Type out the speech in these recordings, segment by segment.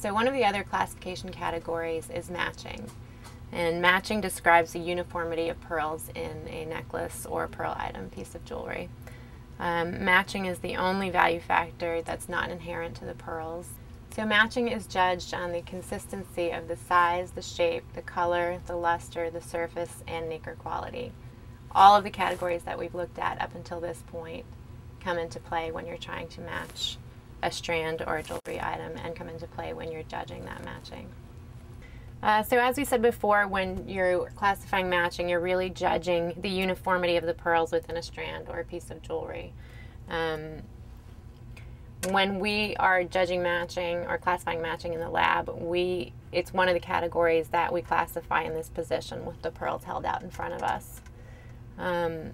so one of the other classification categories is matching. And matching describes the uniformity of pearls in a necklace or a pearl item piece of jewelry. Um, matching is the only value factor that's not inherent to the pearls. So matching is judged on the consistency of the size, the shape, the color, the luster, the surface, and nacre quality. All of the categories that we've looked at up until this point come into play when you're trying to match a strand or a jewelry item and come into play when you're judging that matching. Uh, so as we said before, when you're classifying matching, you're really judging the uniformity of the pearls within a strand or a piece of jewelry. Um, when we are judging matching or classifying matching in the lab, we it's one of the categories that we classify in this position with the pearls held out in front of us. Um,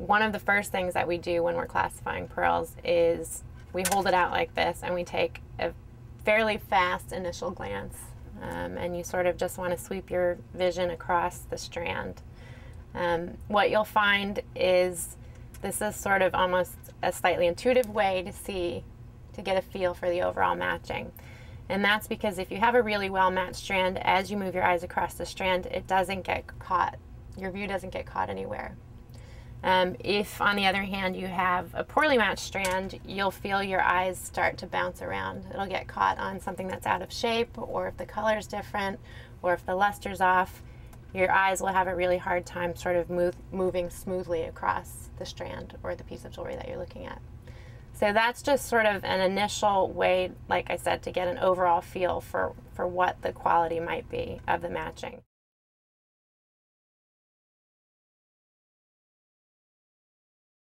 one of the first things that we do when we're classifying pearls is we hold it out like this and we take a fairly fast initial glance um, and you sort of just want to sweep your vision across the strand. Um, what you'll find is this is sort of almost a slightly intuitive way to see, to get a feel for the overall matching. And that's because if you have a really well matched strand, as you move your eyes across the strand, it doesn't get caught. Your view doesn't get caught anywhere. Um, if, on the other hand, you have a poorly matched strand, you'll feel your eyes start to bounce around. It'll get caught on something that's out of shape, or if the color is different, or if the luster's off, your eyes will have a really hard time sort of move, moving smoothly across the strand or the piece of jewelry that you're looking at. So that's just sort of an initial way, like I said, to get an overall feel for, for what the quality might be of the matching.